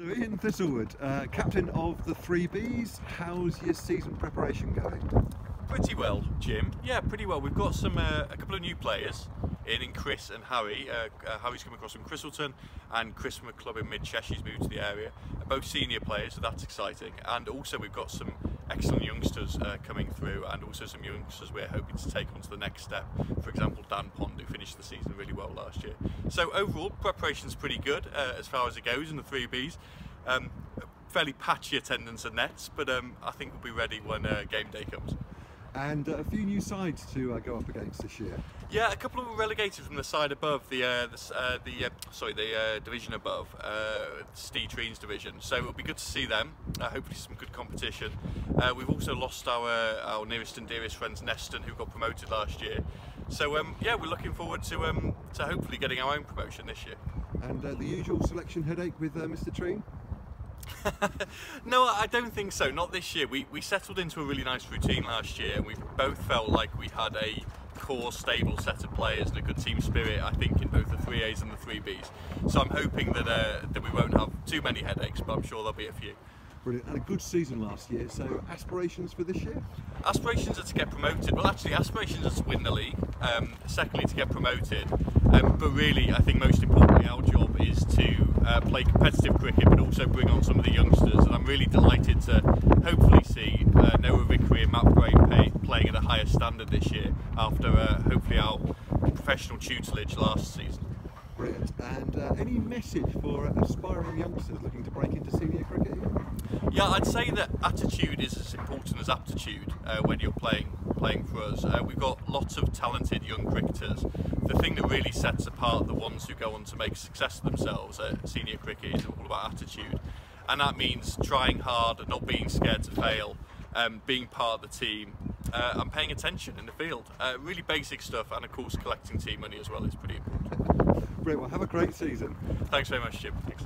So Ian Thistlewood, uh, captain of the Three Bs, how's your season preparation going? Pretty well, Jim. Yeah, pretty well. We've got some uh, a couple of new players in, in Chris and Harry. Uh, uh, Harry's come across from Christleton, and Chris from a club in Mid Cheshire's moved to the area. Both senior players, so that's exciting. And also we've got some excellent youngsters uh, coming through, and also some youngsters we're hoping to take on to the next step. For example, Dan Pond, who finished the season really well last year. So overall, preparation's pretty good uh, as far as it goes in the three Bs. Um, fairly patchy attendance and nets, but um, I think we'll be ready when uh, game day comes and uh, a few new sides to uh, go up against this year. Yeah, a couple of them relegated from the side above the uh, the, uh, the uh, sorry the uh, division above, Steve Treen's division. So it'll be good to see them. hopefully, some good competition. we've also lost our our nearest and dearest friends Neston, who got promoted last year. So um, yeah, we're looking forward to um, to hopefully getting our own promotion this year. And the usual selection headache with Mr. Treen. no, I don't think so. Not this year. We, we settled into a really nice routine last year and we both felt like we had a core, stable set of players and a good team spirit, I think, in both the 3As and the 3Bs. So I'm hoping that, uh, that we won't have too many headaches, but I'm sure there'll be a few. Brilliant. And a good season last year, so aspirations for this year? Aspirations are to get promoted. Well, actually, aspirations are to win the league. Um, secondly, to get promoted. Um, but really, I think most importantly, our job is to uh, play competitive cricket, but also bring on some of the youngsters. And I'm really delighted to hopefully see uh, Noah Vickery and Matt Brain playing at a higher standard this year after uh, hopefully our professional tutelage last season. And uh, any message for aspiring youngsters looking to break into senior cricket? Yeah, I'd say that attitude is as important as aptitude uh, when you're playing playing for us. Uh, we've got lots of talented young cricketers. The thing that really sets apart the ones who go on to make success themselves at senior cricket is all about attitude, and that means trying hard and not being scared to fail, um, being part of the team, uh, and paying attention in the field. Uh, really basic stuff, and of course collecting team money as well is pretty important. Great, well have a great season. Thanks very much Jim. Thanks.